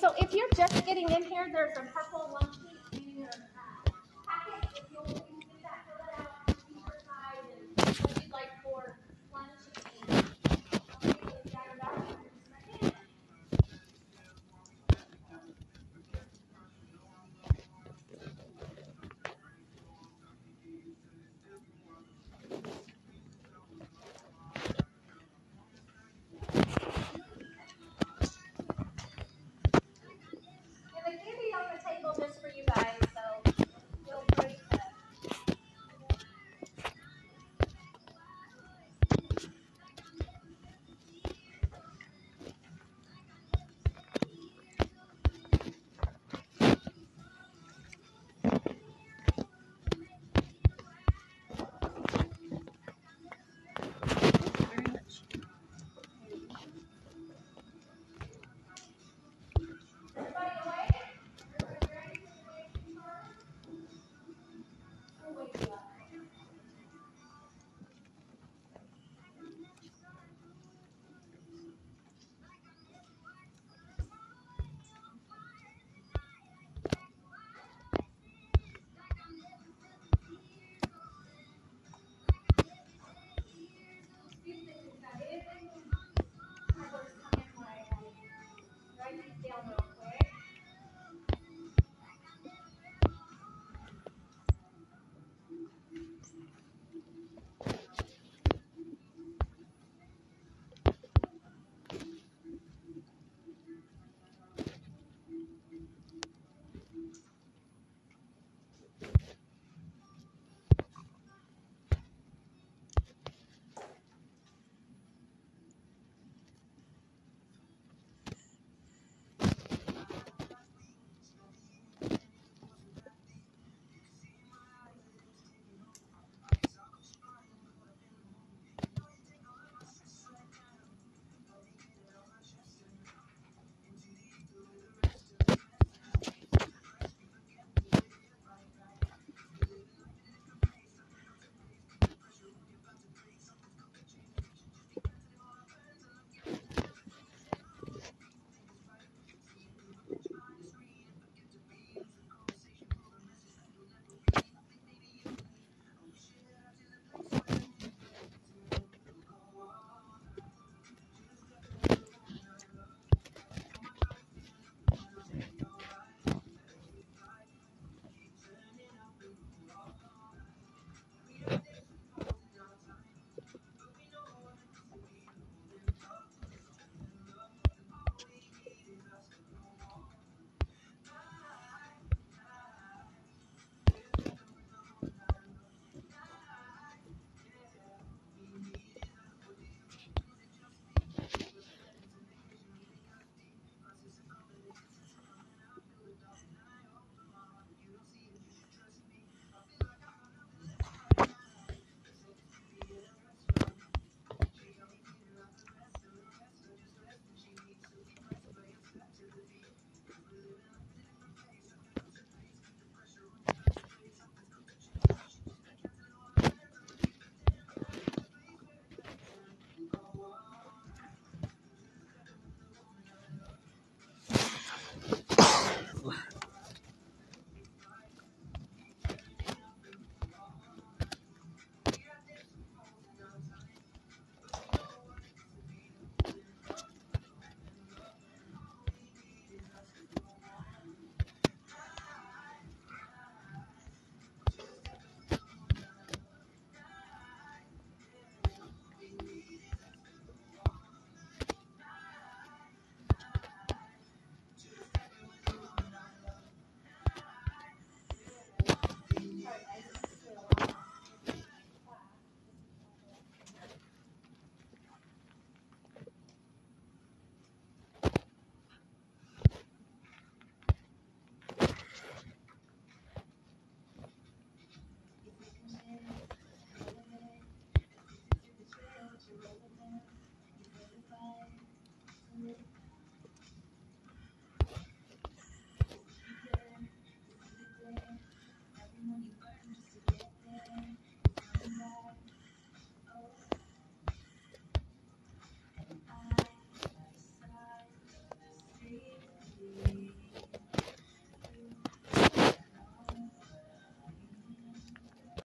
so if you're just getting in here, there's a purple one